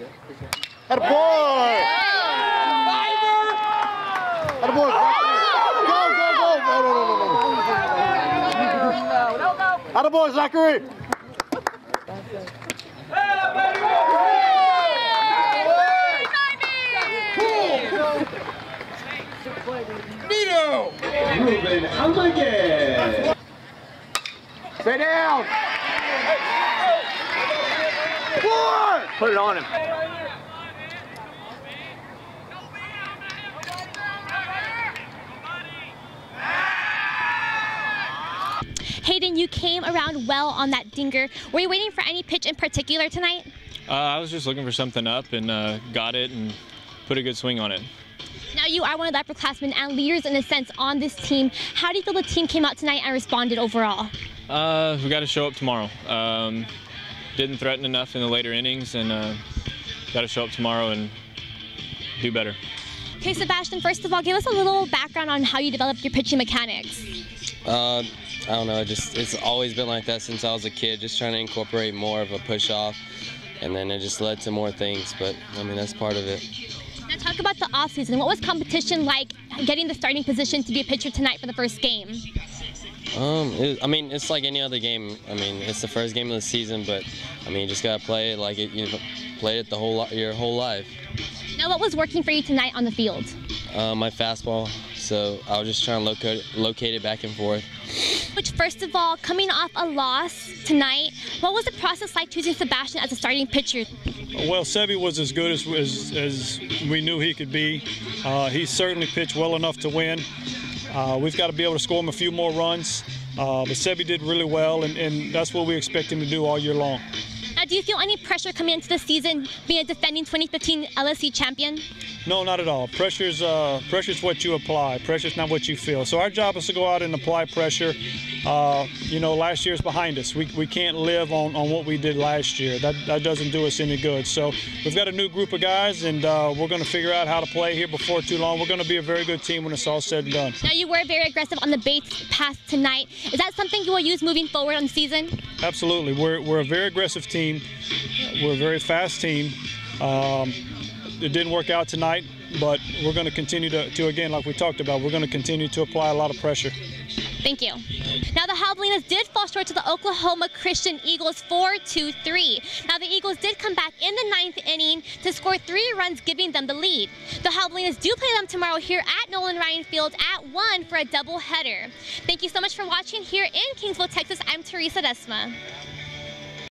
Atta boy! Atta boy! Go, go, go! No, no, no, no, no. Atta boy, Zachary! Stay down! Boy! Put it on him. Hayden, you came around well on that dinger. Were you waiting for any pitch in particular tonight? Uh, I was just looking for something up and uh, got it and put a good swing on it. Now you are one of the upperclassmen and leaders in a sense on this team. How do you feel the team came out tonight and responded overall? Uh, we got to show up tomorrow. Um, didn't threaten enough in the later innings and uh, got to show up tomorrow and do better. Okay, Sebastian, first of all, give us a little background on how you developed your pitching mechanics. Uh, I don't know. Just it's always been like that since I was a kid. Just trying to incorporate more of a push off, and then it just led to more things. But I mean, that's part of it. Now talk about the offseason. What was competition like getting the starting position to be a pitcher tonight for the first game? Um, it, I mean, it's like any other game. I mean, it's the first game of the season, but I mean, you just gotta play it like it. You play it the whole your whole life. Now, what was working for you tonight on the field? Uh, my fastball. So I was just trying to locate locate it back and forth. Which, first of all, coming off a loss tonight, what was the process like choosing Sebastian as a starting pitcher? Well, Sebi was as good as, as, as we knew he could be. Uh, he certainly pitched well enough to win. Uh, we've got to be able to score him a few more runs. Uh, but Sebi did really well, and, and that's what we expect him to do all year long. Do you feel any pressure coming into the season being a defending 2015 LSC champion? No, not at all. Pressure's uh, pressure's what you apply. Pressure's not what you feel. So our job is to go out and apply pressure. Uh, you know, last year's behind us. We, we can't live on, on what we did last year. That that doesn't do us any good. So we've got a new group of guys, and uh, we're going to figure out how to play here before too long. We're going to be a very good team when it's all said and done. Now, you were very aggressive on the base paths tonight. Is that something you will use moving forward on the season? Absolutely. We're, we're a very aggressive team. We're a very fast team. Um, it didn't work out tonight, but we're going to continue to, to, again, like we talked about, we're going to continue to apply a lot of pressure. Thank you. Now, the Javelinas did fall short to the Oklahoma Christian Eagles 4-2-3. Now, the Eagles did come back in the ninth inning to score three runs, giving them the lead. The Javelinas do play them tomorrow here at Nolan Ryan Field at 1 for a doubleheader. Thank you so much for watching here in Kingsville, Texas. I'm Teresa Desma.